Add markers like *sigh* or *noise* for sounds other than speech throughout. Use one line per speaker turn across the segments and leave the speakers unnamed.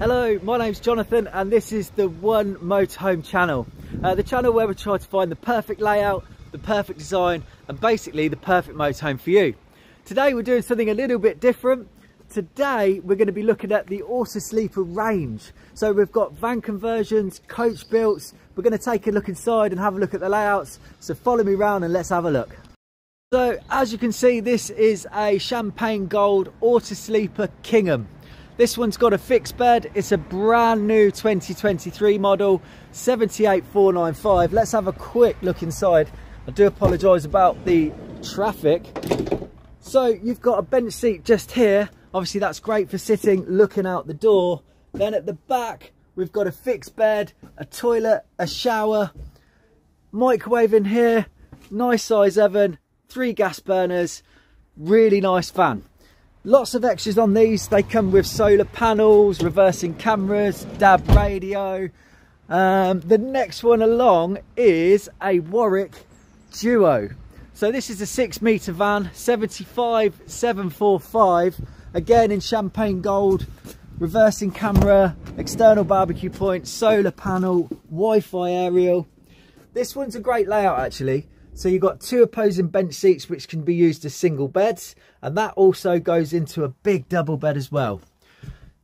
Hello, my name's Jonathan and this is the One Motorhome channel. Uh, the channel where we try to find the perfect layout, the perfect design and basically the perfect motorhome for you. Today we're doing something a little bit different. Today we're going to be looking at the Autosleeper range. So we've got van conversions, coach builds. We're going to take a look inside and have a look at the layouts. So follow me around and let's have a look. So as you can see this is a champagne gold Autosleeper Kingham. This one's got a fixed bed. It's a brand new 2023 model, 78495. Let's have a quick look inside. I do apologise about the traffic. So you've got a bench seat just here. Obviously that's great for sitting, looking out the door. Then at the back, we've got a fixed bed, a toilet, a shower, microwave in here, nice size oven, three gas burners, really nice fan. Lots of extras on these. They come with solar panels, reversing cameras, DAB radio. Um, the next one along is a Warwick Duo. So this is a six metre van, 75 745. Again in champagne gold, reversing camera, external barbecue point, solar panel, Wi-Fi aerial. This one's a great layout actually. So you've got two opposing bench seats which can be used as single beds and that also goes into a big double bed as well.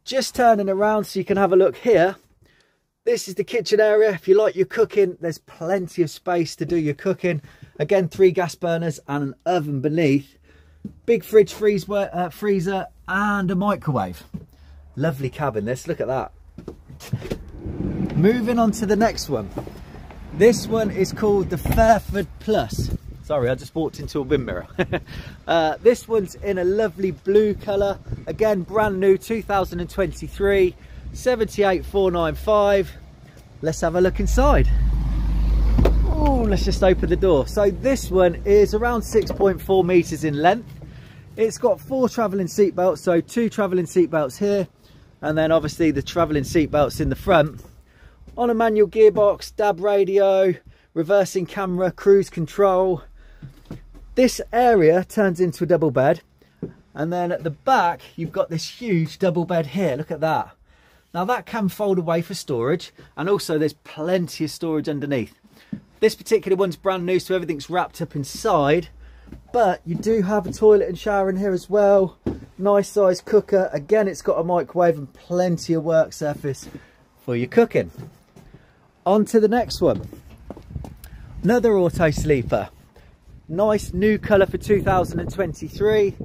Just turning around so you can have a look here. This is the kitchen area. If you like your cooking, there's plenty of space to do your cooking. Again, three gas burners and an oven beneath. Big fridge, freeze, uh, freezer and a microwave. Lovely cabin this, look at that. Moving on to the next one. This one is called the Fairford Plus. Sorry, I just walked into a wind mirror. *laughs* uh, this one's in a lovely blue colour. Again, brand new, 2023, 78495. Let's have a look inside. Oh, let's just open the door. So this one is around 6.4 metres in length. It's got four travelling seat belts, so two travelling seat belts here, and then obviously the travelling seat belts in the front on a manual gearbox, DAB radio, reversing camera, cruise control. This area turns into a double bed. And then at the back, you've got this huge double bed here. Look at that. Now that can fold away for storage. And also there's plenty of storage underneath. This particular one's brand new, so everything's wrapped up inside. But you do have a toilet and shower in here as well. Nice size cooker. Again, it's got a microwave and plenty of work surface for your cooking. On to the next one. Another auto sleeper Nice new colour for 2023.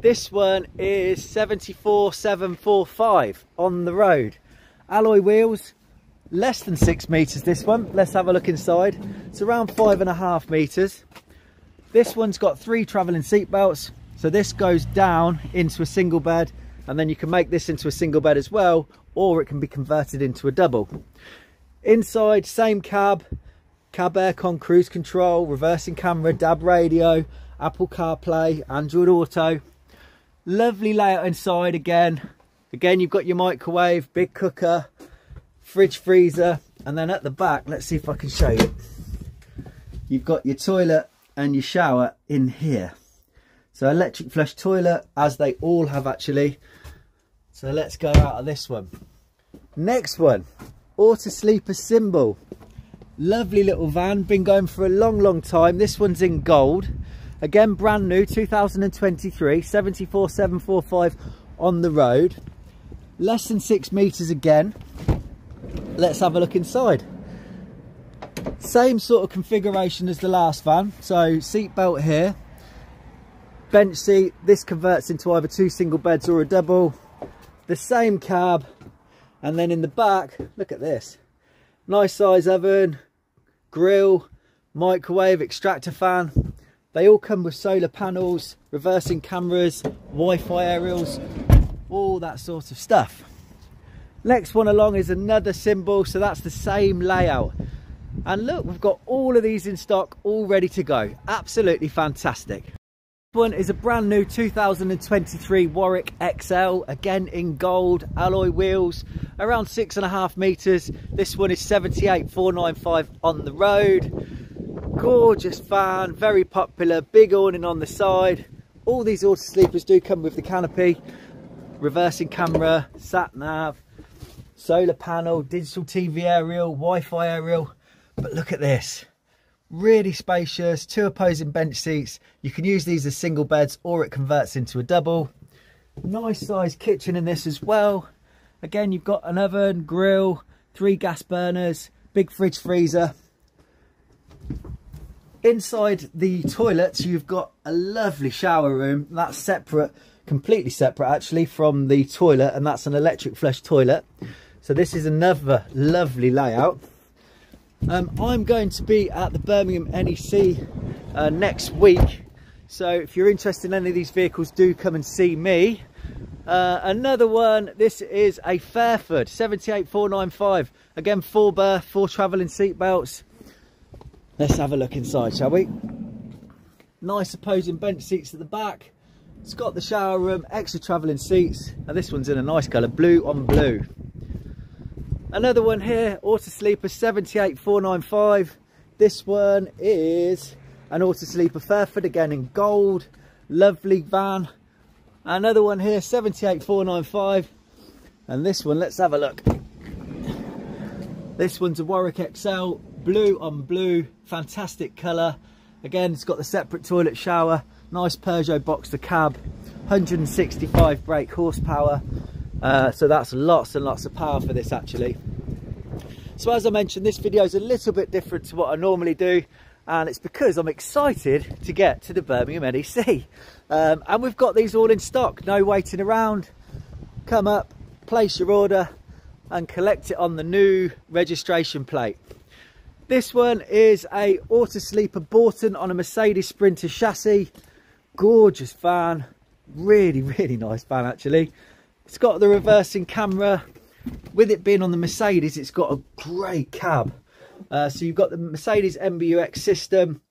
This one is 74745 on the road. Alloy wheels, less than six metres this one. Let's have a look inside. It's around five and a half metres. This one's got three travelling seat belts. So this goes down into a single bed and then you can make this into a single bed as well or it can be converted into a double. Inside, same cab, cab aircon, cruise control, reversing camera, DAB radio, Apple CarPlay, Android Auto. Lovely layout inside again. Again, you've got your microwave, big cooker, fridge freezer, and then at the back, let's see if I can show you. You've got your toilet and your shower in here. So electric flush toilet, as they all have actually. So let's go out of this one. Next one, Autosleeper symbol. Lovely little van, been going for a long, long time. This one's in gold. Again, brand new, 2023, 74745 on the road. Less than six meters again. Let's have a look inside. Same sort of configuration as the last van. So seat belt here, bench seat. This converts into either two single beds or a double. The same cab, and then in the back look at this. Nice size oven grill microwave extractor fan. They all come with solar panels reversing cameras wi-fi aerials all that sort of stuff. Next one along is another symbol so that's the same layout. And look we've got all of these in stock all ready to go. Absolutely fantastic one is a brand new 2023 Warwick XL, again in gold, alloy wheels, around six and a half meters. This one is 78495 on the road. Gorgeous van, very popular, big awning on the side. All these auto sleepers do come with the canopy, reversing camera, sat nav, solar panel, digital TV aerial, Wi-Fi aerial. But look at this, really spacious, two opposing bench seats. You can use these as single beds or it converts into a double. Nice sized kitchen in this as well. Again, you've got an oven, grill, three gas burners, big fridge freezer. Inside the toilets, you've got a lovely shower room. That's separate, completely separate actually from the toilet and that's an electric flush toilet. So this is another lovely layout. Um, I'm going to be at the Birmingham NEC uh, next week. So if you're interested in any of these vehicles, do come and see me. Uh, another one, this is a Fairford 78495. Again, four berth, four travelling seat belts. Let's have a look inside, shall we? Nice opposing bench seats at the back. It's got the shower room, extra travelling seats, and this one's in a nice colour, blue on blue. Another one here, Auto Sleeper 78495. This one is an Auto Sleeper Fairford, again in gold. Lovely van. Another one here, 78495. And this one, let's have a look. This one's a Warwick XL, blue on blue, fantastic colour. Again, it's got the separate toilet shower, nice Peugeot Boxer cab, 165 brake horsepower, uh, so that's lots and lots of power for this actually. So as I mentioned, this video is a little bit different to what I normally do and it's because I'm excited to get to the Birmingham NEC. Um, and we've got these all in stock, no waiting around. Come up, place your order and collect it on the new registration plate. This one is a Auto Sleeper Bourton on a Mercedes Sprinter chassis. Gorgeous van, really, *laughs* really nice van actually. It's got the reversing camera. With it being on the Mercedes, it's got a great cab. Uh, so you've got the Mercedes MBUX system.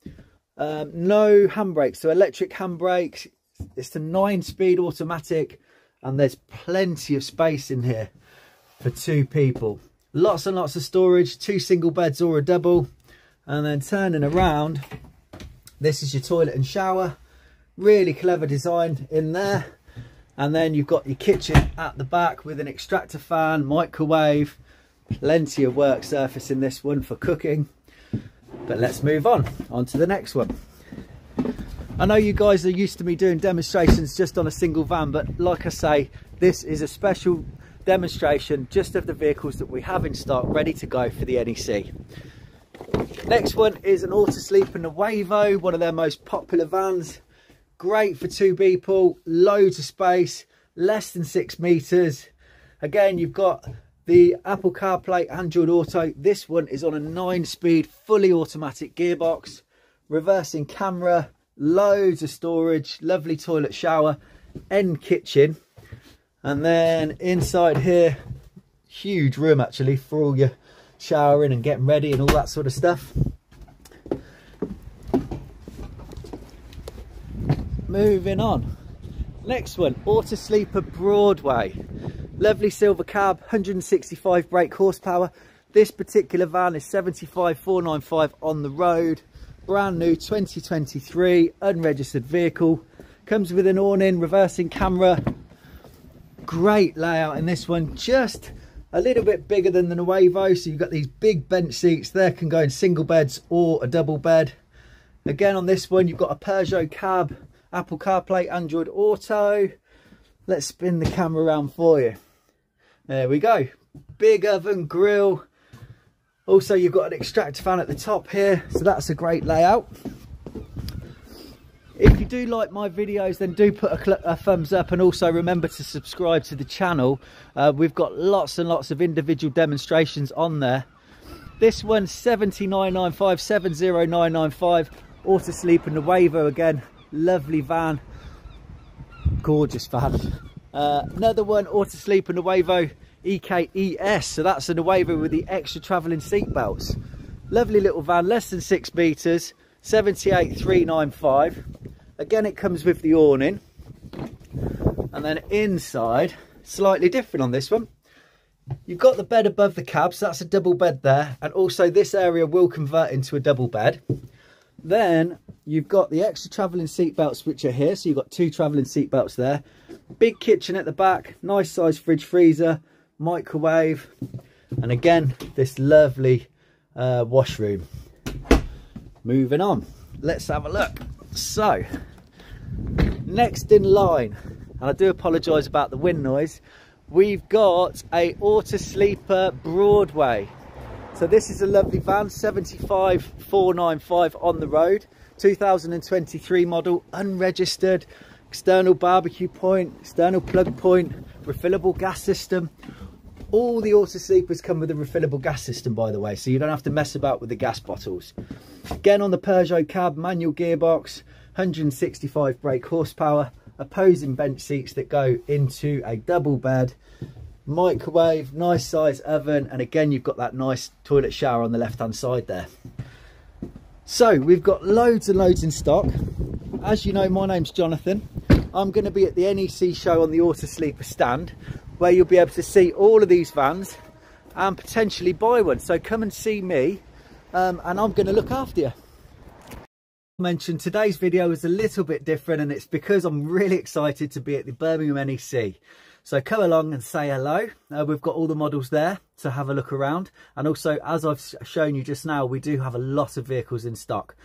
Um, no handbrakes, so electric handbrakes. It's the nine-speed automatic, and there's plenty of space in here for two people. Lots and lots of storage, two single beds or a double. And then turning around, this is your toilet and shower. Really clever design in there and then you've got your kitchen at the back with an extractor fan microwave plenty of work surface in this one for cooking. But let's move on on to the next one. I know you guys are used to me doing demonstrations just on a single van but like I say this is a special demonstration just of the vehicles that we have in stock ready to go for the NEC next one is an auto sleep and a Nuevo one of their most popular vans great for two people loads of space less than six meters. Again you've got the apple carplay android auto. This one is on a nine speed fully automatic gearbox reversing camera loads of storage lovely toilet shower end kitchen. And then inside here huge room actually for all your showering and getting ready and all that sort of stuff moving on. Next one auto sleeper broadway lovely silver cab 165 brake horsepower. This particular van is 75495 on the road. Brand new 2023 unregistered vehicle. Comes with an awning reversing camera. Great layout in this one. Just a little bit bigger than the Nuevo so you've got these big bench seats. There can go in single beds or a double bed. Again on this one you've got a Peugeot cab Apple CarPlay, Android Auto. Let's spin the camera around for you. There we go. Big oven grill. Also, you've got an extractor fan at the top here, so that's a great layout. If you do like my videos, then do put a, a thumbs up and also remember to subscribe to the channel. Uh, we've got lots and lots of individual demonstrations on there. This one's 70995, 70995, Auto Sleep and the Nuevo again lovely van. Gorgeous van. Uh, another one auto sleep and Nuevo EKES so that's a Nuevo with the extra traveling seat belts. Lovely little van less than six meters 78395 again it comes with the awning. And then inside slightly different on this one. You've got the bed above the cab so that's a double bed there. And also this area will convert into a double bed. Then you've got the extra travelling seat belts which are here. So you've got two travelling seat belts there. Big kitchen at the back, nice size fridge freezer, microwave, and again, this lovely uh, washroom. Moving on, let's have a look. So, next in line, and I do apologise about the wind noise, we've got a Auto Sleeper Broadway. So this is a lovely van, 75495 on the road, 2023 model, unregistered, external barbecue point, external plug point, refillable gas system. All the auto sleepers come with a refillable gas system, by the way, so you don't have to mess about with the gas bottles. Again, on the Peugeot cab, manual gearbox, 165 brake horsepower, opposing bench seats that go into a double bed, microwave, nice size oven, and again, you've got that nice toilet shower on the left-hand side there. So, we've got loads and loads in stock. As you know, my name's Jonathan. I'm going to be at the NEC show on the Auto Sleeper stand where you'll be able to see all of these vans and potentially buy one. So come and see me um, and I'm going to look after you. I mentioned today's video is a little bit different and it's because I'm really excited to be at the Birmingham NEC. So come along and say hello. Uh, we've got all the models there to have a look around. And also, as I've shown you just now, we do have a lot of vehicles in stock.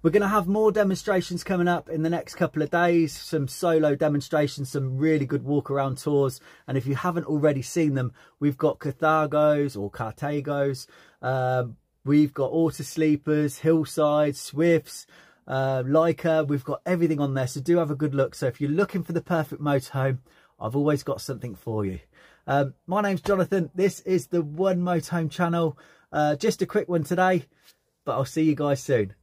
We're going to have more demonstrations coming up in the next couple of days, some solo demonstrations, some really good walk around tours. And if you haven't already seen them, we've got Carthagos or Cartagos, uh, we've got Auto Sleepers, Hillside, Swifts, uh, Laika, we've got everything on there. So do have a good look. So if you're looking for the perfect motorhome, I've always got something for you. Um, my name's Jonathan. This is the One Motorhome channel. Uh, just a quick one today, but I'll see you guys soon.